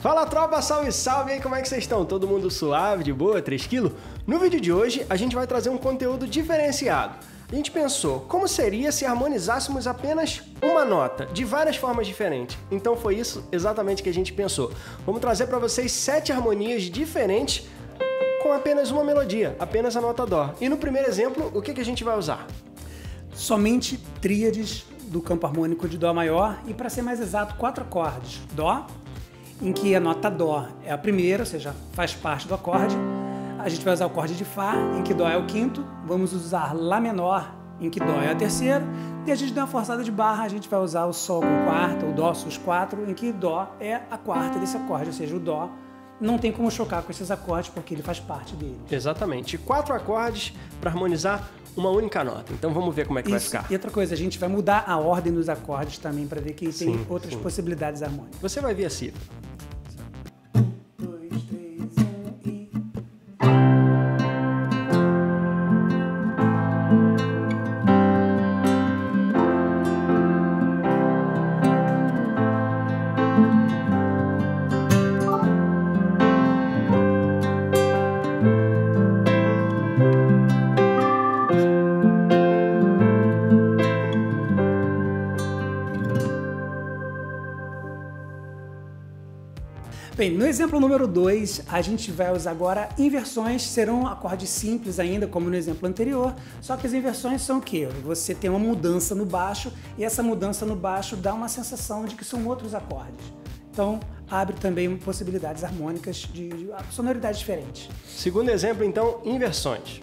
Fala tropa, salve salve! E aí, como é que vocês estão? Todo mundo suave, de boa, 3 kg? No vídeo de hoje, a gente vai trazer um conteúdo diferenciado. A gente pensou, como seria se harmonizássemos apenas uma nota, de várias formas diferentes? Então foi isso exatamente que a gente pensou. Vamos trazer para vocês sete harmonias diferentes com apenas uma melodia, apenas a nota Dó. E no primeiro exemplo, o que, que a gente vai usar? Somente tríades do campo harmônico de Dó maior e, para ser mais exato, quatro acordes. Dó, em que a nota Dó é a primeira, ou seja, faz parte do acorde. A gente vai usar o acorde de Fá, em que Dó é o quinto. Vamos usar Lá menor, em que Dó é a terceira. E a gente dá uma forçada de barra, a gente vai usar o Sol com quarta, o Dó sus quatro, em que Dó é a quarta desse acorde, ou seja, o Dó não tem como chocar com esses acordes porque ele faz parte dele. Exatamente. Quatro acordes para harmonizar uma única nota. Então vamos ver como é que Isso. vai ficar. E outra coisa, a gente vai mudar a ordem dos acordes também para ver que tem Sim, outras sim. possibilidades harmônicas. Você vai ver a exemplo número 2, a gente vai usar agora inversões, serão acordes simples ainda, como no exemplo anterior, só que as inversões são o quê? Você tem uma mudança no baixo e essa mudança no baixo dá uma sensação de que são outros acordes. Então, abre também possibilidades harmônicas de, de sonoridades diferentes. Segundo exemplo, então, inversões.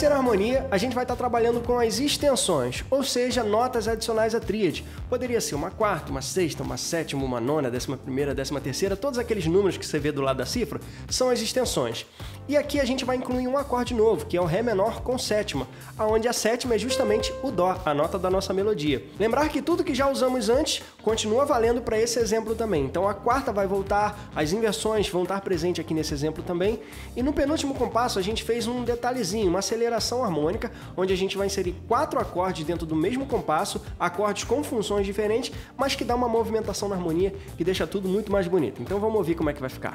Terceira harmonia, a gente vai estar trabalhando com as extensões, ou seja, notas adicionais à tríade. Poderia ser uma quarta, uma sexta, uma sétima, uma nona, décima primeira, décima terceira, todos aqueles números que você vê do lado da cifra são as extensões. E aqui a gente vai incluir um acorde novo, que é o Ré menor com sétima, aonde a sétima é justamente o Dó, a nota da nossa melodia. Lembrar que tudo que já usamos antes continua valendo para esse exemplo também. Então a quarta vai voltar, as inversões vão estar presentes aqui nesse exemplo também. E no penúltimo compasso a gente fez um detalhezinho, uma aceleração harmônica, onde a gente vai inserir quatro acordes dentro do mesmo compasso, acordes com funções diferentes, mas que dá uma movimentação na harmonia que deixa tudo muito mais bonito. Então vamos ouvir como é que vai ficar.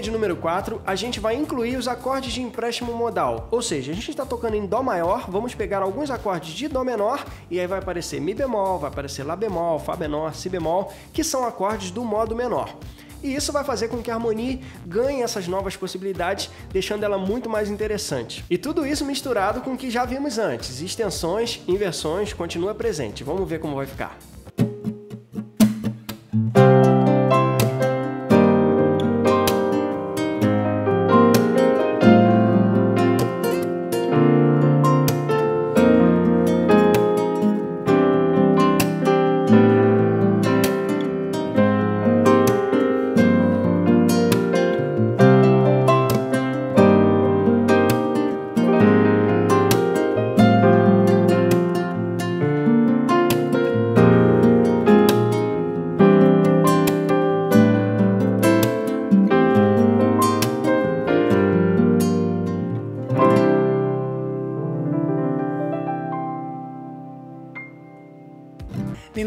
De número 4, a gente vai incluir os acordes de empréstimo modal. Ou seja, a gente está tocando em Dó maior, vamos pegar alguns acordes de Dó menor e aí vai aparecer Mi bemol, vai aparecer Lá bemol, Fá menor, Si bemol, que são acordes do modo menor. E isso vai fazer com que a harmonia ganhe essas novas possibilidades, deixando ela muito mais interessante. E tudo isso misturado com o que já vimos antes: extensões, inversões, continua presente. Vamos ver como vai ficar.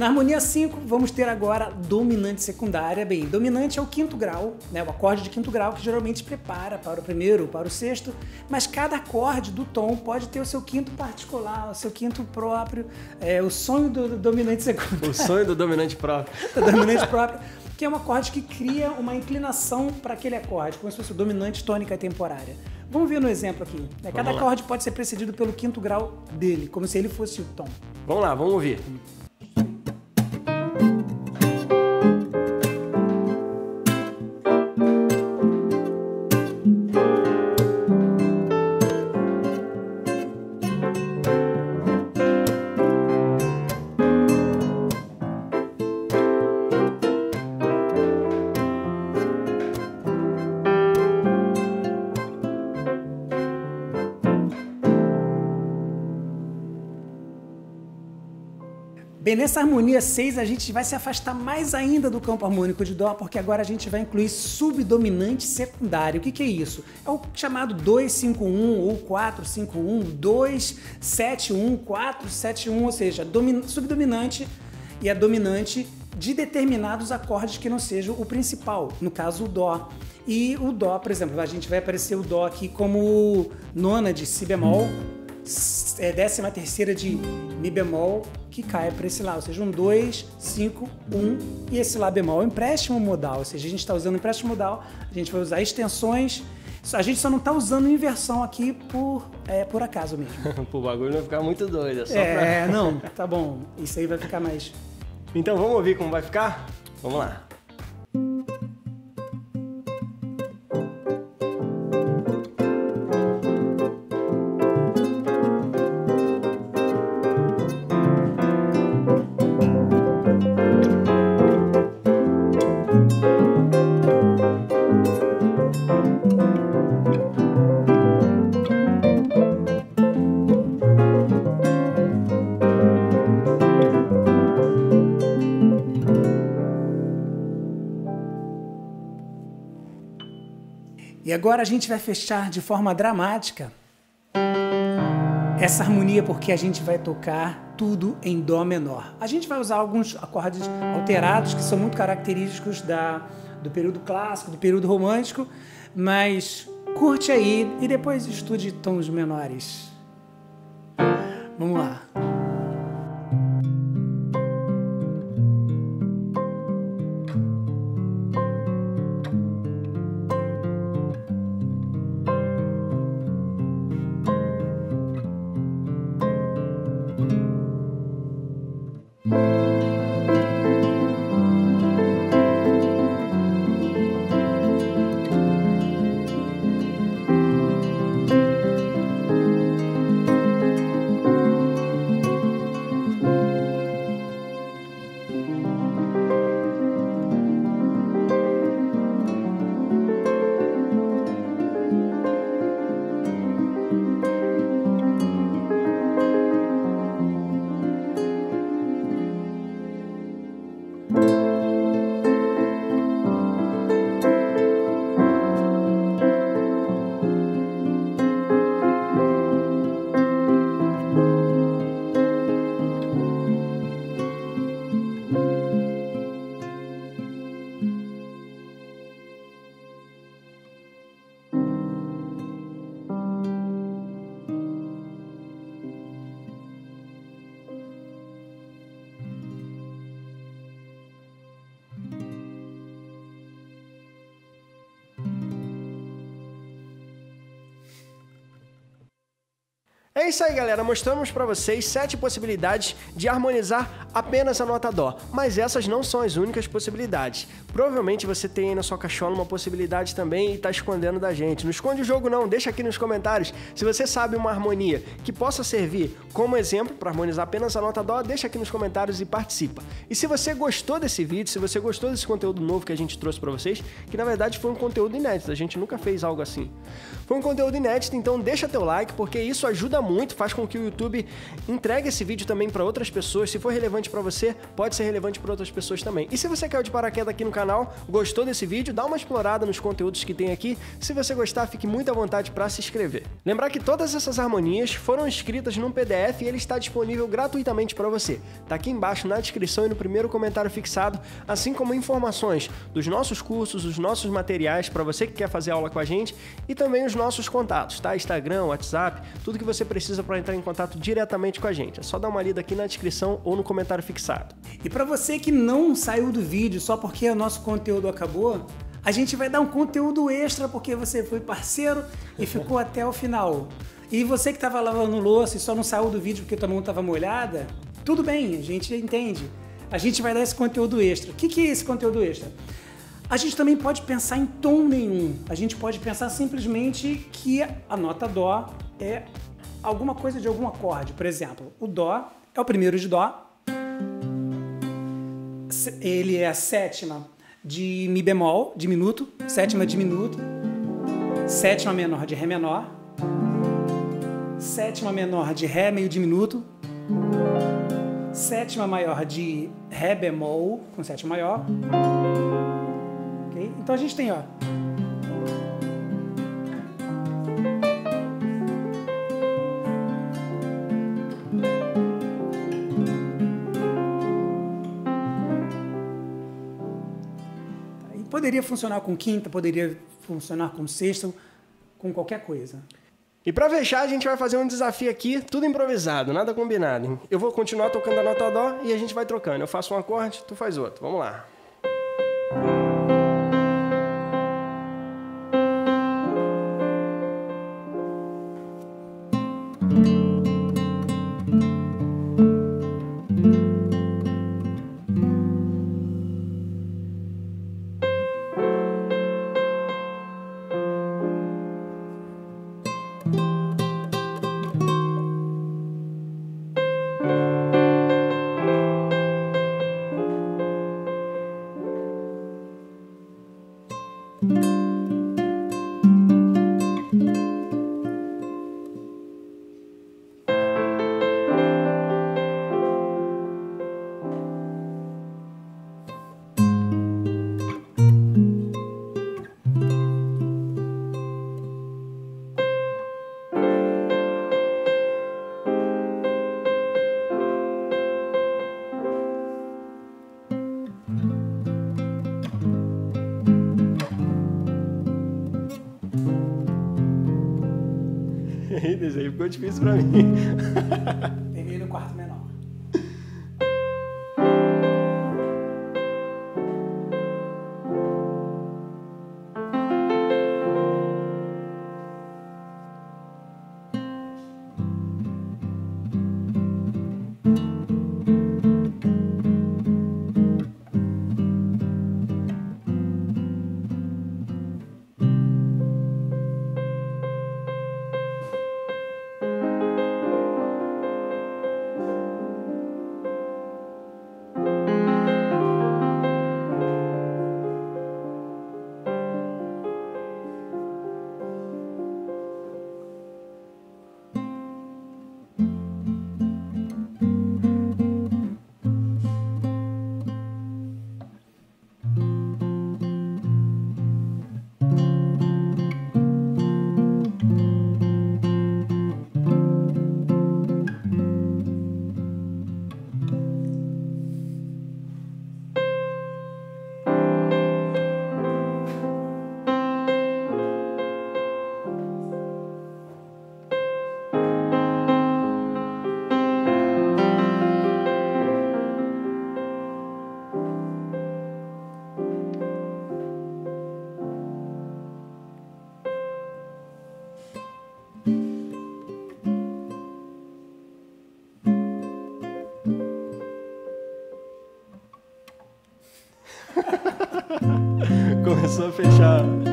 Na harmonia 5, vamos ter agora dominante secundária. Bem, dominante é o quinto grau, né, o acorde de quinto grau que geralmente prepara para o primeiro ou para o sexto, mas cada acorde do tom pode ter o seu quinto particular, o seu quinto próprio, é, o sonho do, do dominante secundário. O sonho do dominante próprio. do dominante próprio. que é um acorde que cria uma inclinação para aquele acorde, como se fosse o dominante tônica temporária. Vamos ver no exemplo aqui. Né? Cada acorde pode ser precedido pelo quinto grau dele, como se ele fosse o tom. Vamos lá, vamos ouvir. Bem, nessa harmonia 6 a gente vai se afastar mais ainda do campo harmônico de Dó, porque agora a gente vai incluir subdominante secundário. O que, que é isso? É o chamado 251 ou 451, 271, 471, ou seja, subdominante e a dominante de determinados acordes que não sejam o principal, no caso o Dó. E o Dó, por exemplo, a gente vai aparecer o Dó aqui como nona de Si bemol, é, décima terceira de Mi bemol, que cai para esse lá, ou seja, um 2, 5, 1 e esse Lá bemol. Empréstimo modal, ou seja, a gente está usando empréstimo modal, a gente vai usar extensões, a gente só não está usando inversão aqui por, é, por acaso mesmo. o bagulho não ficar muito doido, é só É, pra... não, tá bom, isso aí vai ficar mais... Então vamos ouvir como vai ficar? Vamos lá. Agora a gente vai fechar de forma dramática essa harmonia porque a gente vai tocar tudo em dó menor. A gente vai usar alguns acordes alterados que são muito característicos da, do período clássico, do período romântico, mas curte aí e depois estude tons menores. Vamos lá. É isso aí, galera. Mostramos para vocês sete possibilidades de harmonizar apenas a nota Dó, mas essas não são as únicas possibilidades. Provavelmente você tem aí na sua caixola uma possibilidade também e está escondendo da gente. Não esconde o jogo não, deixa aqui nos comentários. Se você sabe uma harmonia que possa servir como exemplo para harmonizar apenas a nota Dó, deixa aqui nos comentários e participa. E se você gostou desse vídeo, se você gostou desse conteúdo novo que a gente trouxe para vocês, que na verdade foi um conteúdo inédito, a gente nunca fez algo assim. Foi um conteúdo inédito, então deixa teu like, porque isso ajuda muito, faz com que o YouTube entregue esse vídeo também para outras pessoas. Se for relevante para você, pode ser relevante para outras pessoas também. E se você caiu de paraquedas aqui no canal, gostou desse vídeo, dá uma explorada nos conteúdos que tem aqui. Se você gostar, fique muito à vontade para se inscrever. Lembrar que todas essas harmonias foram escritas num PDF e ele está disponível gratuitamente para você. Tá aqui embaixo na descrição e no primeiro comentário fixado, assim como informações dos nossos cursos, os nossos materiais para você que quer fazer aula com a gente e também os nossos contatos, tá? Instagram, WhatsApp, tudo que você precisa para entrar em contato diretamente com a gente. É só dar uma lida aqui na descrição ou no comentário comentário fixado. E para você que não saiu do vídeo só porque o nosso conteúdo acabou, a gente vai dar um conteúdo extra porque você foi parceiro e ficou até o final. E você que estava lavando louça e só não saiu do vídeo porque tua mão estava molhada, tudo bem, a gente entende. A gente vai dar esse conteúdo extra. O que, que é esse conteúdo extra? A gente também pode pensar em tom nenhum. A gente pode pensar simplesmente que a nota Dó é alguma coisa de algum acorde. Por exemplo, o Dó é o primeiro de Dó. Ele é a sétima de Mi bemol, diminuto, sétima diminuto, sétima menor de Ré menor, sétima menor de Ré meio diminuto, sétima maior de Ré bemol com sétima maior. Okay? Então a gente tem, ó. Poderia funcionar com quinta, poderia funcionar com sexta, com qualquer coisa. E para fechar, a gente vai fazer um desafio aqui, tudo improvisado, nada combinado. Eu vou continuar tocando a nota dó e a gente vai trocando. Eu faço um acorde, tu faz outro. Vamos lá. Aí ficou difícil pra mim. fechar.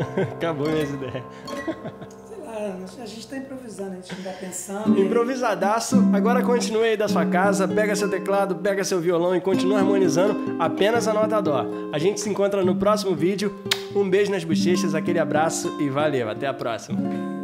Acabou minhas ideias. Sei lá, a gente tá improvisando, a gente não tá pensando. Improvisadaço. Agora continue aí da sua casa, pega seu teclado, pega seu violão e continua harmonizando apenas a nota dó. A gente se encontra no próximo vídeo. Um beijo nas bochechas, aquele abraço e valeu. Até a próxima.